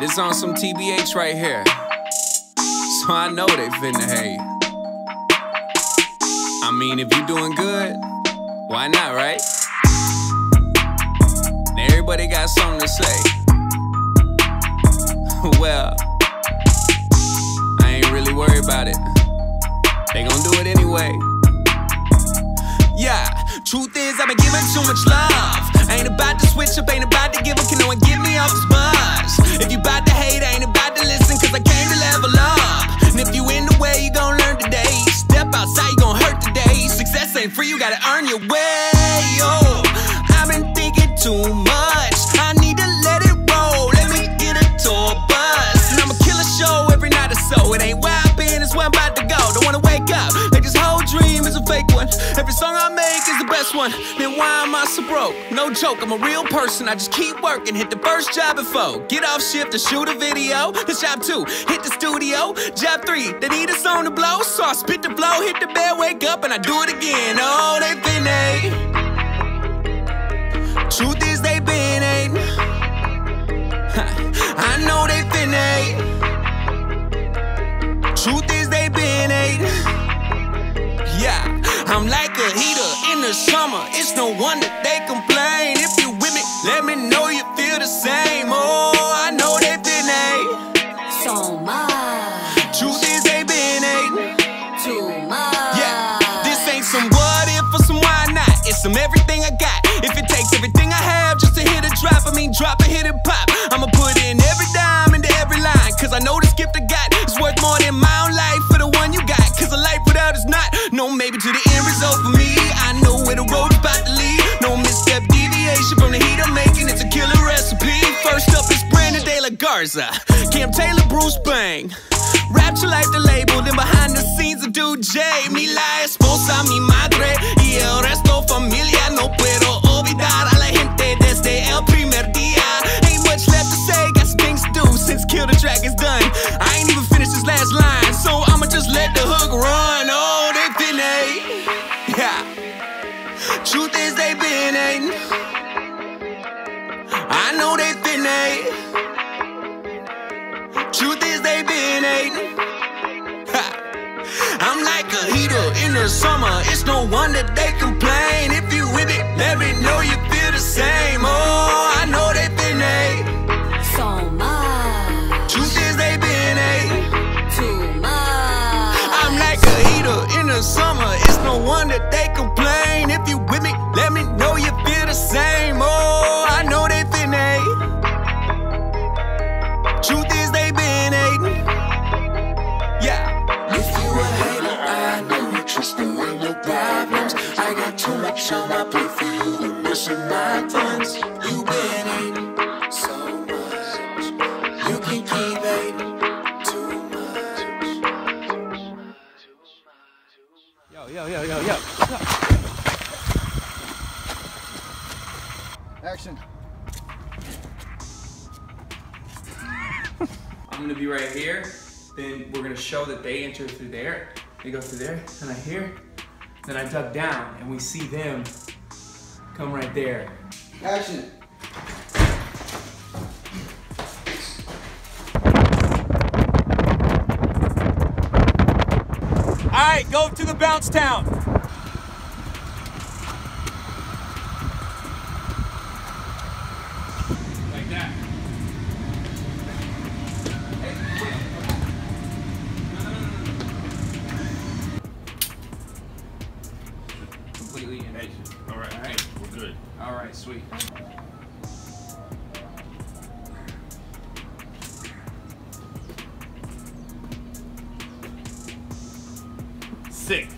This on some TBH right here. So I know they finna hate. I mean, if you're doing good, why not, right? Everybody got something to say. well, I ain't really worried about it. They gon' do it anyway. Yeah, truth is, I've been giving too much love. Ain't about to switch up, Ain't free, you gotta earn your way. Oh, I've been thinking too much. I need to let it roll. Let me get a tour bus. And I'ma kill a show every night or so. It ain't where I've been, it's where I'm about to go. Don't wanna wake up fake one. Every song I make is the best one. Then why am I so broke? No joke, I'm a real person. I just keep working. Hit the first job at before. Get off shift to shoot a video. This job two, hit the studio. Job three, they need a song to blow. So I spit the flow, hit the bed, wake up, and I do it again. Oh, they been. Truth is, they been. I know they been a. Truth is, they been a. Yeah, I'm like a heater in the summer. It's no wonder they complain. If you with me, let me know you feel the same. Oh, I know they've been a. So much, Truth is, they been a. too much. Yeah, this ain't some what if or some why not. It's some everything I got. If it takes everything I have just to hit a drop, I mean drop a hit and pop. I'ma put in every dime into every line. Cause I know this gift I got is worth more than my Garza. Cam Taylor, Bruce Bang. Rapture like the label, then behind the scenes a dude J. Mi la esposa, mi madre y el resto the summer. It's no wonder they complain. If you with it, let me know you feel the same. Oh, I know they been hating. So much, Truth is they been hating. too much. I'm like a heater in the summer. It's no wonder they complain. Got too much my plate for you to missing my funds. You've been hating so much. You can keep hating too much. Yo, yo, yo, yo, yo. Action. I'm gonna be right here. Then we're gonna show that they enter through there. They go through there, and I hear. Then I duck down, and we see them come right there. Action. All right, go to the bounce town. All right, sweet. Sick.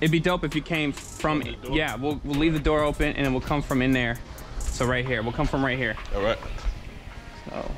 It'd be dope if you came from. the? Yeah, we'll we'll leave the door open and then we'll come from in there. So right here, we'll come from right here. All right. So